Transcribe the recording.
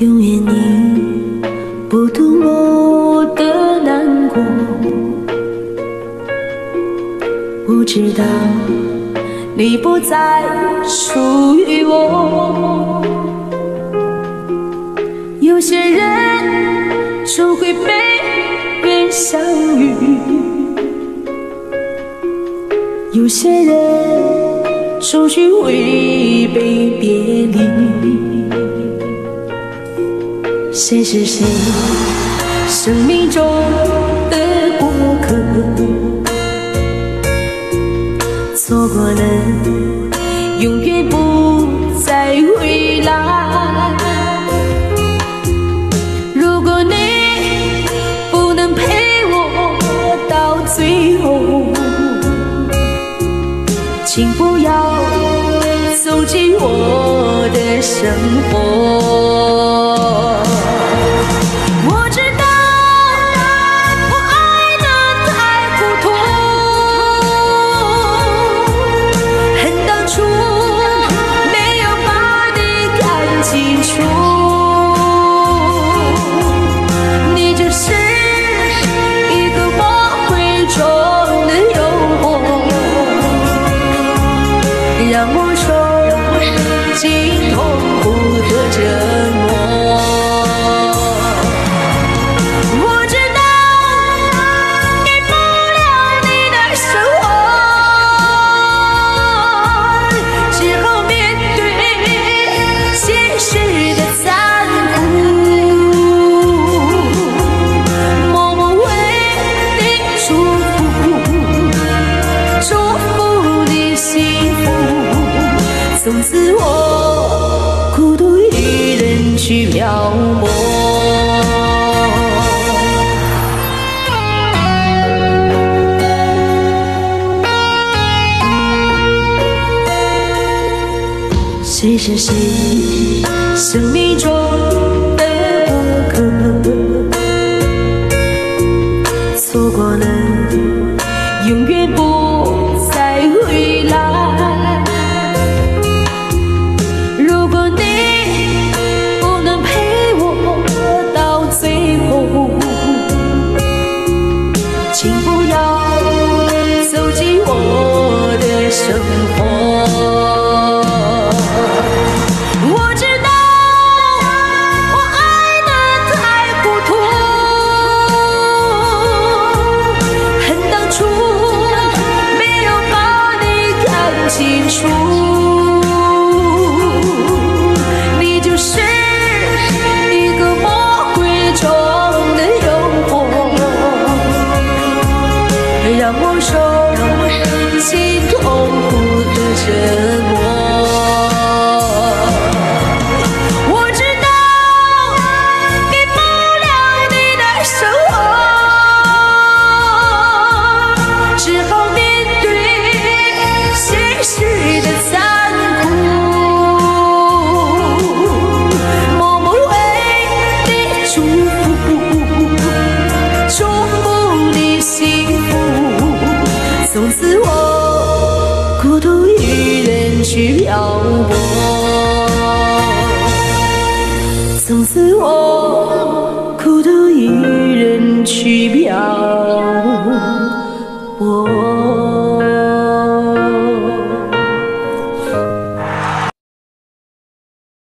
永远你不懂我的难过，不知道你不再属于我。有些人终会被缘相遇，有些人终须会被别离。谁是谁生命中的过客？错过了，永远不再回来。如果你不能陪我到最后，请不要走进我的生活。从去漂泊。谁是谁生命中让我受尽痛苦的折磨。从此我孤独一人去漂泊。从此我孤独一人去漂泊。